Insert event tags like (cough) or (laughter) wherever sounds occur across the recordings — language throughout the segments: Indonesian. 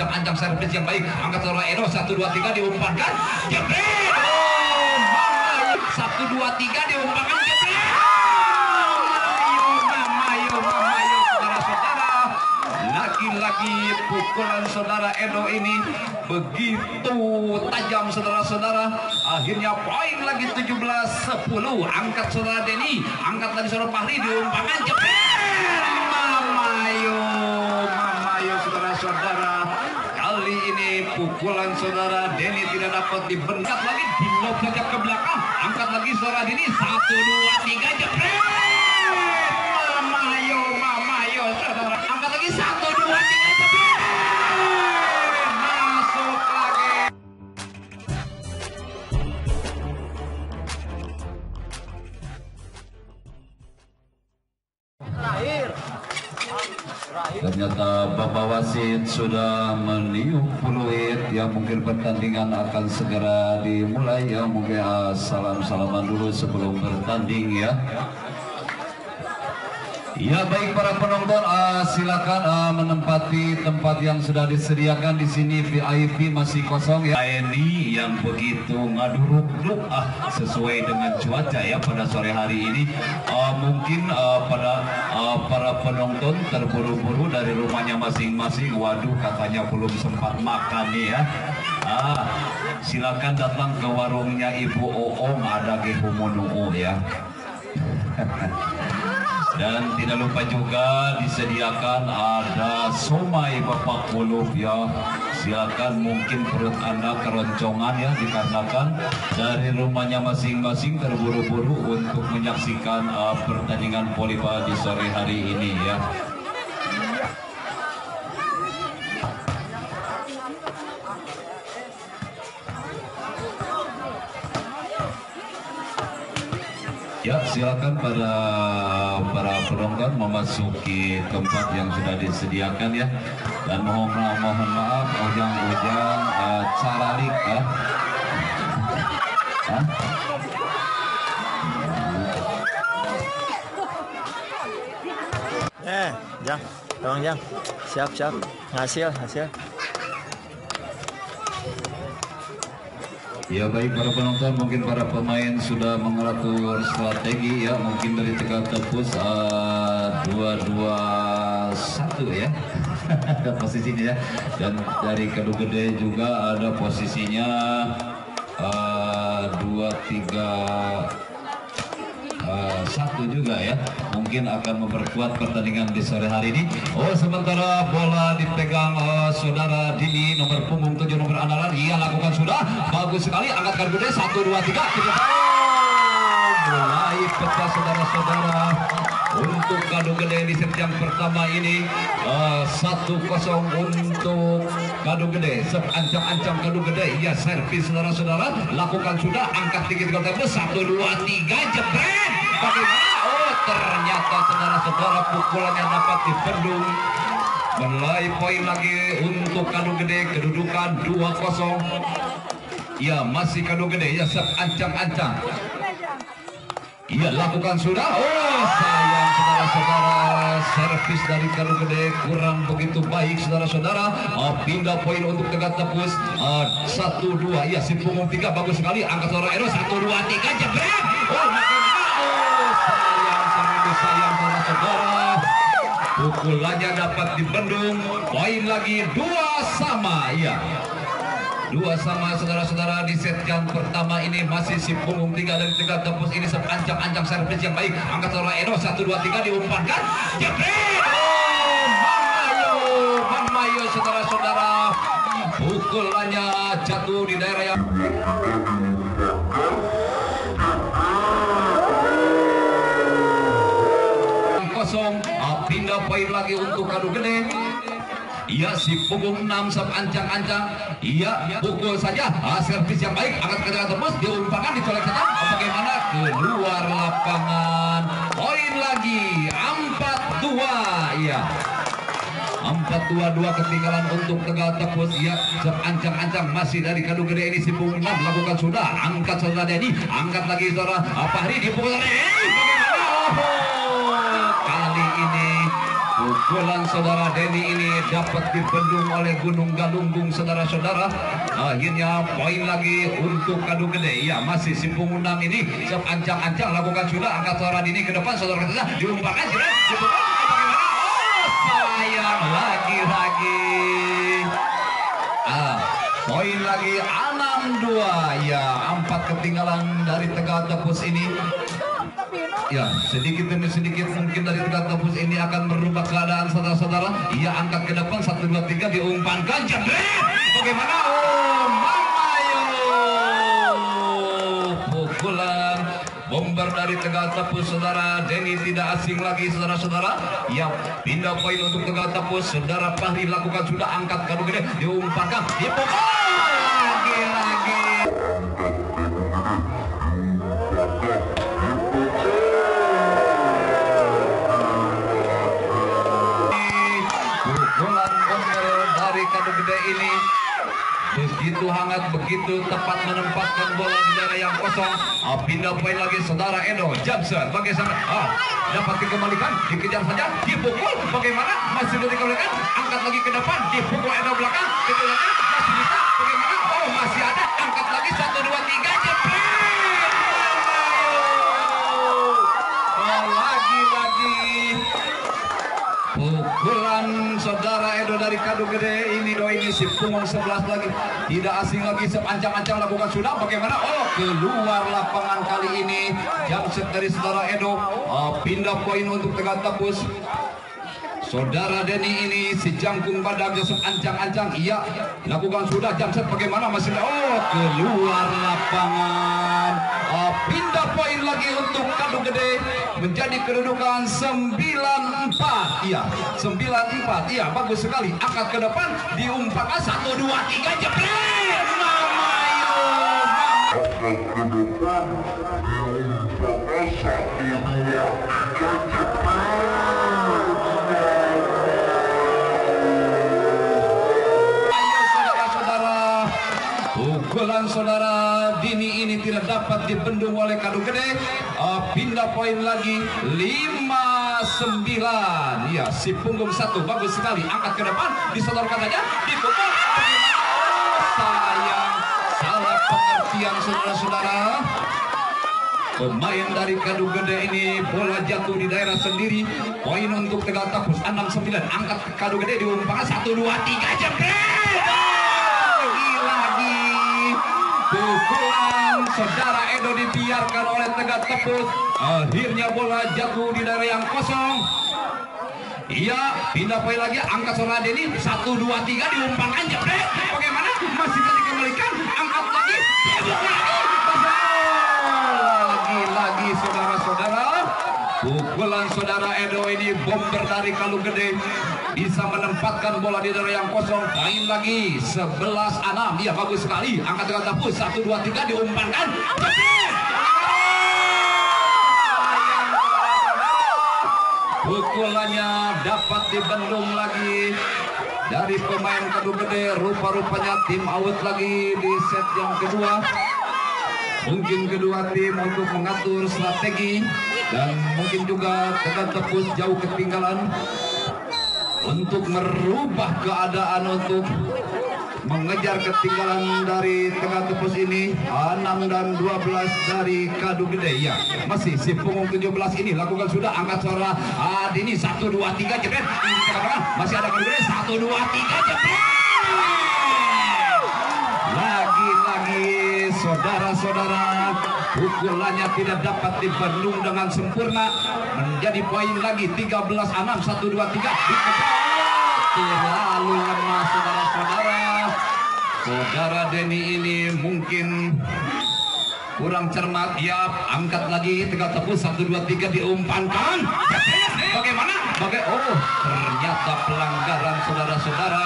Sepanjang-anjang servis yang baik. Angkat saudara Edo. Satu, dua, tiga diumpankan. Mamayo. Satu, dua, tiga diumpankan. Lagi-lagi pukulan saudara Edo ini begitu tajam saudara-saudara. Akhirnya poin lagi 17-10. Angkat saudara Denny. Angkat lagi saudara Fahri diumpankan. Jepret. Mamayo, Mamayo saudara-saudara. Ini pukulan saudara Denny tidak dapat dibentak lagi. Dilop saja ke belakang. Angkat lagi saudara Denny. Satu, dua, tiga. Jepret. Mamayo, Mamayo saudara. Angkat lagi. Satu, dua, tiga. Jepret. Masuk lagi. Ternyata Bapak Wasit sudah meniup peluit yang mungkin pertandingan akan segera dimulai ya mungkin ah, salam-salaman dulu sebelum bertanding ya. Ya baik para penonton ah, silakan ah, menempati tempat yang sudah disediakan di sini VIP masih kosong ya. Ini yang begitu ngaduruk-duk ah sesuai dengan cuaca ya pada sore hari ini Ah, mungkin ah, pada ah, para penonton terburu-buru dari rumahnya masing-masing. Waduh katanya belum sempat makan nih ya. Ah, silakan datang ke warungnya Ibu Oong ada Gehumonuu ya. (laughs) Dan tidak lupa juga disediakan ada somai Bapak Kuluf ya. Silakan mungkin perut Anda keroncongan ya dikarenakan dari rumahnya masing-masing terburu-buru untuk menyaksikan uh, pertandingan volleyball di sore hari ini ya. Ya, silakan para para penonton memasuki tempat yang sudah disediakan ya. Dan mohon mohon maaf ujang-ujang uh, caralik ya. Hah? Eh, Jang, tolong Jang. Siap, siap. Hasil, hasil. Ya baik para penonton mungkin para pemain sudah mengatur strategi. Ya mungkin dari Tegal Tepus dua dua satu ya (laughs) posisinya ya. Dan dari Kedu Gede juga ada posisinya uh, dua tiga Uh, satu juga ya mungkin akan memperkuat pertandingan di sore hari ini. Oh sementara bola dipegang uh, saudara Dini nomor punggung tujuh nomor andalan. Ia lakukan sudah bagus sekali. Angkat gede satu dua tiga Oh, mulai pecah saudara-saudara. Untuk kado gede di set yang pertama ini uh, satu kosong untuk kado gede. Seancam-ancam kado gede ya servis saudara-saudara. Lakukan sudah angkat tinggi tiga satu dua tiga jebret bagaimana oh ternyata saudara-saudara pukulan yang dapat dibendung mulai poin lagi untuk kado gede kedudukan dua kosong ya masih kado gede ya seancam-ancam Iya lakukan sudah. Oh sayang saudara-saudara servis dari Karo Gede kurang begitu baik saudara-saudara. Ah, pindah poin untuk Tegat Tepus Ah, satu dua. Iya si punggung tiga bagus sekali. Angkat saudara Ero satu dua tiga jebret. Oh bagaimana? Sayang saudara-saudara. Pukulannya dapat dibendung. Poin lagi dua sama. Iya. Dua sama saudara-saudara di set yang pertama ini masih si punggung tiga dari tiga tepus ini sepanjang-anjang servis yang baik. Angkat saudara Edo satu dua tiga diumpankan. Jepret! Oh, Mamayo, Mamayo saudara-saudara. Pukulannya jatuh di daerah yang kosong. Ah, pindah poin lagi untuk kado gede. Iya si punggung 6 sepancang-ancang Iya pukul saja. Ah, Servis yang baik. Angkat ke tengah tembus Diumpangkan dicolek saja. Oh, Bagaimana? Keluar lapangan. Poin lagi. 4-2 Iya. Empat dua dua ketinggalan untuk Tegal Tepus. Ya sepancang-ancang masih dari kado gede ini si punggung enam. Lakukan sudah. Angkat saudara Dedi angkat lagi saudara. Fahri dipukul eh, bagaimana? Oh, kali ini Pukulan saudara Denny ini dapat dibendung oleh Gunung Galunggung saudara-saudara. Akhirnya poin lagi untuk Kadu Gede. Ya masih si pengundang ini seancang-ancang lakukan sudah angkat suara ini ke depan saudara kita diumpahkan jelas. Bagaimana? Oh sayang lagi-lagi. Ah, poin lagi 6-2 ya empat ketinggalan dari Tegal Tepus ini Ya, sedikit demi sedikit mungkin dari Tegal Tepus ini akan merubah keadaan saudara-saudara. Ia angkat ke depan 1 2 3 diumpankan jebret. Bagaimana? Oh, Mamayo. Pukulan bomber dari Tegal Tepus saudara Denny tidak asing lagi saudara-saudara. Ia pindah poin untuk Tegal Tepus. Saudara Fahri lakukan sudah angkat kado gede diumpankan. Dipukul begitu hangat, begitu tepat menempatkan bola di daerah yang kosong. Ah, pindah poin lagi saudara Johnson bagi sana. Ah, dapat dikembalikan, dikejar saja, dipukul. Bagaimana? Masih bisa dikembalikan, angkat lagi ke depan, dipukul Edo belakang, lagi masih bisa. Bagaimana? Oh, masih ada, angkat lagi satu dua tiga jepret. Oh, lagi-lagi Pukulan saudara Edo dari Kado Gede si punggung 11 lagi. Tidak asing lagi sepancang-ancang lakukan sudah bagaimana? Oh keluar lapangan kali ini. Jam set dari saudara Edo. Oh, pindah poin untuk Tegal Tepus Saudara Denny ini si jangkung badak Joseph ancang-ancang iya lakukan sudah jam set bagaimana? Masih oh keluar lapangan poin lagi untuk Kado Gede menjadi kedudukan 94 iya 94 iya bagus sekali. Angkat ke depan diumpahkan 1 2 3 jepret! Dua tiga Ayo saudara-saudara Pukulan saudara dapat dibendung oleh Kado Gede Ah, Pindah poin lagi 5-9 Ya si punggung satu bagus sekali Angkat ke depan disodorkan saja Dipukul Sayang Salah pengertian saudara-saudara Pemain dari Kadu Gede ini bola jatuh di daerah sendiri. Poin untuk Tegal Tapus 6-9. Angkat Kadu Gede diumpahkan 1 2 3 jebret. Pukulan saudara Edo dibiarkan oleh Tegal Tapus. Akhirnya bola jatuh di daerah yang kosong. Iya, pindah poin lagi, angkat saudara Denny, 1, 2, 3, diumpangkan, jebret. Bagaimana? Masih bisa dikembalikan, angkat lagi, dibukul lagi. Lagi-lagi saudara-saudara, pukulan saudara Edo ini bomber dari Kalu Gede bisa menempatkan bola di daerah yang kosong. Poin lagi, 11-6. Iya, bagus sekali. Angkat dengan tapus, 1, 2, 3, diumpankan. Pukulannya dapat dibendung lagi dari pemain Kadu Gede. Rupa-rupanya tim out lagi di set yang kedua. Mungkin kedua tim untuk mengatur strategi dan mungkin juga tekan tepus jauh ketinggalan untuk merubah keadaan untuk mengejar ketinggalan dari tengah tepus ini. 6 dan 12 dari Kadu Gede. Ya masih si punggung 17 ini lakukan sudah. Angkat suara Adini 1 2 3 jebret Ini katakan masih ada Kadu Gede. 1 2 3 jebret lagi-lagi saudara-saudara pukulannya tidak dapat dibendung dengan sempurna. Menjadi poin lagi 13 6 1 2 3 terlalu lemah saudara-saudara. Saudara Denny ini mungkin kurang cermat. Ya angkat lagi tegak tepus 1 2 3 diumpankan. Bagaimana? Bagai oh ternyata pelanggaran saudara-saudara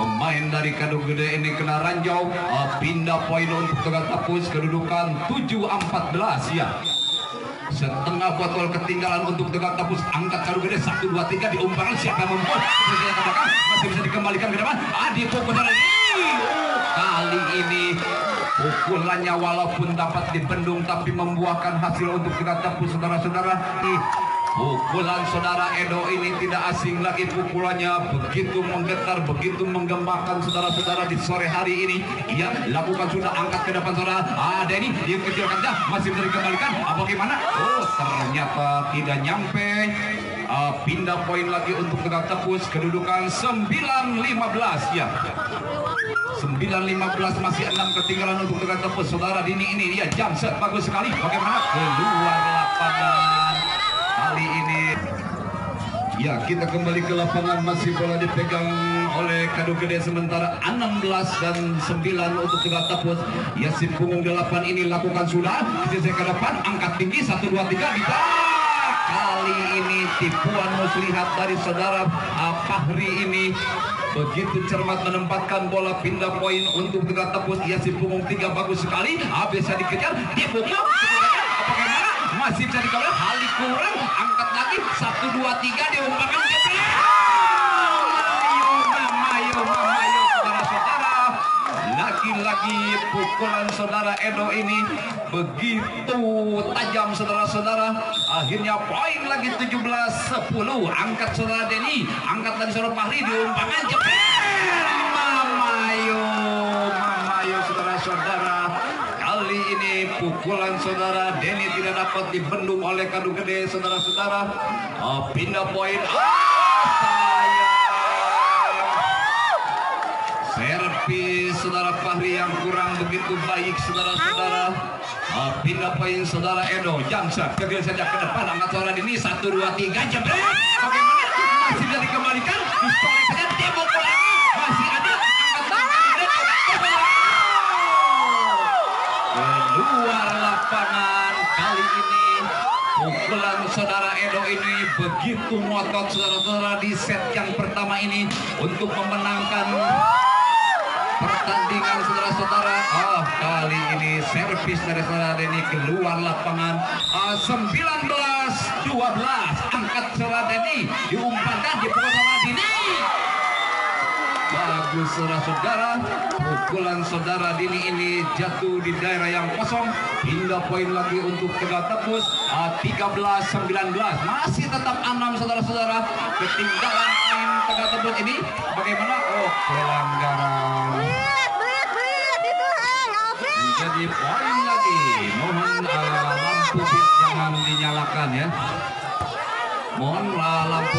Pemain dari Kado Gede ini kena ranjau uh, Pindah poin untuk Tegal Tapus Kedudukan 7-14 ya. Setengah botol ketinggalan untuk Tegal Tapus Angkat Kado Gede 1, 2, 3 diumpangkan Siapa membuat? Masih bisa dikembalikan ke depan Adi fokus lagi Kali ini Pukulannya walaupun dapat dibendung Tapi membuahkan hasil untuk Tegal Tapus Saudara-saudara Pukulan saudara Edo ini tidak asing lagi pukulannya begitu menggetar, begitu menggembangkan saudara-saudara di sore hari ini. Ia lakukan sudah angkat ke depan saudara. Ah, Denny dia kecilkan dah masih bisa dikembalikan. Ah, bagaimana? Oh, ternyata tidak nyampe. Ah, pindah poin lagi untuk tegak tepus kedudukan 9-15 ya. 9.15 masih 6 ketinggalan untuk tegak tepus saudara Dini ini dia jam set bagus sekali bagaimana keluar lapangan kali ini. Ya, kita kembali ke lapangan. Masih bola dipegang oleh Kado Gede sementara 16 dan 9 untuk tegak tepus. Ya, si punggung 8 ini lakukan sudah. Sisi ke depan, angkat tinggi 1 2 3 kita kali ini tipuan muslihat dari saudara uh, Fahri ini. Begitu cermat menempatkan bola pindah poin untuk tegak tepus ia si punggung tiga bagus sekali. Bisa dikejar bokap bagaimana masih bisa dikawal. Hali kurang angkat lagi. Satu dua tiga diumpahkan jepret Mamayo, mamayo, mamayo, saudara-saudara. Lagi-lagi pukulan saudara Edo ini begitu tajam saudara-saudara. Akhirnya poin lagi 17 10 angkat saudara Denny angkat lagi saudara Fahri diumpahkan jepret mamayo mamayo saudara-saudara kali ini pukulan saudara Denny tidak dapat dibendung oleh kadu gede saudara-saudara Ah, pindah poin sayang Servis saudara Fahri yang kurang begitu baik saudara-saudara. Ah, pindah poin saudara Edo. Jamsa kecil saja ke depan. Angkat saudara ini satu dua tiga jebret. Bagaimana? Masih bisa dikembalikan. Dicolek saja tembok lagi. Masih ada. Angkat saudara Keluar lapangan kali ini. Pukulan saudara Edo ini begitu ngotot saudara-saudara di set yang pertama ini untuk memenangkan pertandingan saudara-saudara ah kali ini servis dari saudara Denny keluar lapangan ah, 19 12 angkat saudara Denny diumpankan di pukul saudara Dini bagus saudara-saudara. Pukulan saudara Dini ini jatuh di daerah yang kosong. Pindah poin lagi untuk tegak tepus ah, 13 19 masih tetap 6 saudara-saudara. Ketinggalan poin tegak tepus ini. Bagaimana? Oh pelanggaran. Jadi poin lagi. Mohon uh, lampu jangan dinyalakan ya. Mohon uh, lampu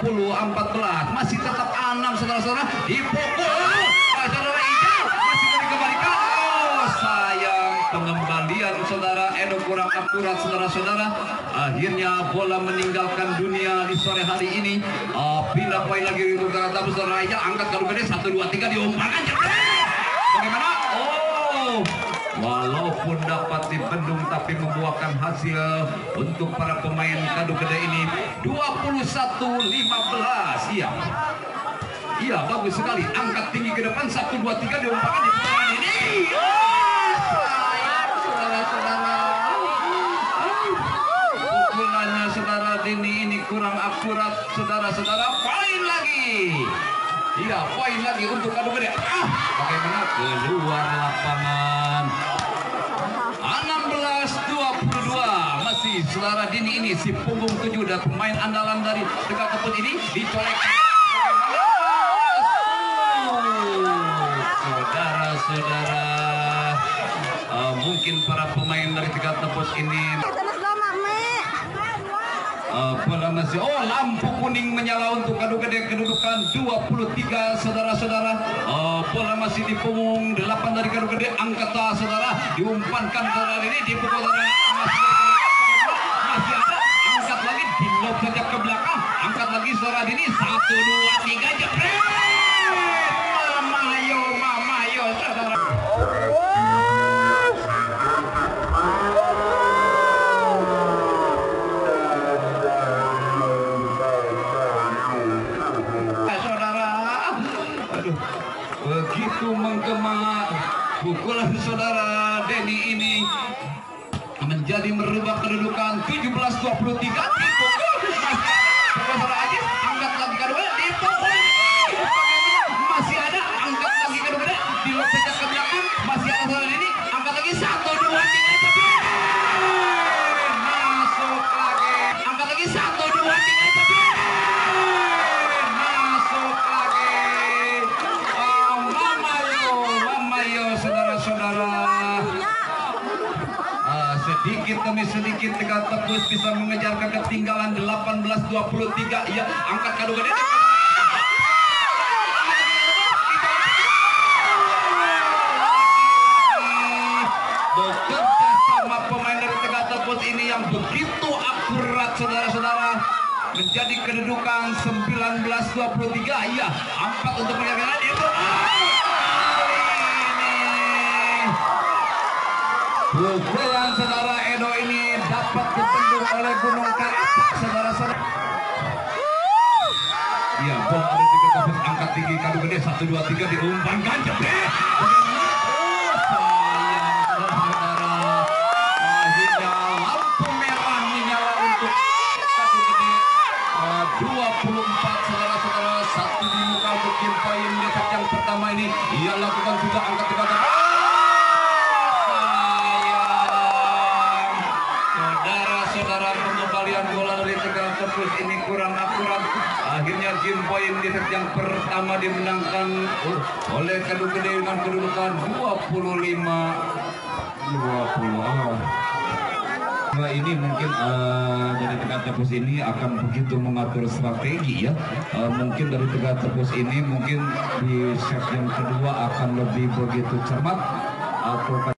20 14 masih tetap 6 saudara-saudara. Dipukul. Saudara Ijal masih bisa dikembalikan oh sayang. Pengembalian saudara. Edo kurang akurat saudara-saudara. Akhirnya bola meninggalkan dunia di sore hari ini. Ah, pindah poin lagi untuk kata saudara Ijal. Angkat kadu gede 1 2 3 diumpankan jebret bagaimana oh Walaupun dibendung tapi membuahkan hasil untuk para pemain kado gede ini. 21-15 iya. Iya bagus sekali. Angkat tinggi ke depan. 1 2 3 diumpahkan di putaran ini. Saudara-saudara pukulannya saudara Dini ini kurang akurat. Saudara-saudara poin lagi. Iya, poin lagi untuk kado gede. Ah, bagaimana keluar lapangan? 16-22 masih saudara Dini ini si punggung tujuh dan pemain andalan dari tegak teput ini dicolekkan. Saudara-saudara, eh, mungkin para pemain dari tegak teput ini Uh, masih oh lampu kuning menyala untuk gede kedudukan 23 saudara-saudara uh, masih di punggung 8 dari kado gede angkat tak saudara diumpankan saudara ini di pukul saudara sekejap ke belakang angkat lagi suara dini. Satu dua tiga jepret mama yo mama yo saudara. Eh, begitu menggema pukulan saudara Denny ini menjadi merubah kedudukan 17-23 tipe sedikit demi sedikit Tegal Tepus bisa mengejar ketinggalan 18-23 ya angkat kado gede. Bekerja sama pemain dari Tegal Tepus ini yang begitu akurat saudara-saudara. Menjadi kedudukan 19-23 iya empat untuk penjagaan itu Pukulan saudara Edo ini dapat dipendung oleh Gunung Karapak saudara-saudara. Iya, bola ada tiga tepus angkat tinggi kado gede satu dua tiga diumpankan jepit. Oh, sayang saudara-saudara. Akhirnya lampu merah menyala untuk kado gede. Uh, 24 saudara-saudara satu di muka untuk Kim Payung di set yang pertama ini ia lakukan sudah angkat tiga di set yang pertama dimenangkan oleh Kadu Gede dengan kedudukan 25 20 oh. Nah, ini mungkin eh, dari Tegal Tepus ini akan begitu mengatur strategi ya. Eh, mungkin dari Tegal Tepus ini mungkin di set yang kedua akan lebih begitu cermat atau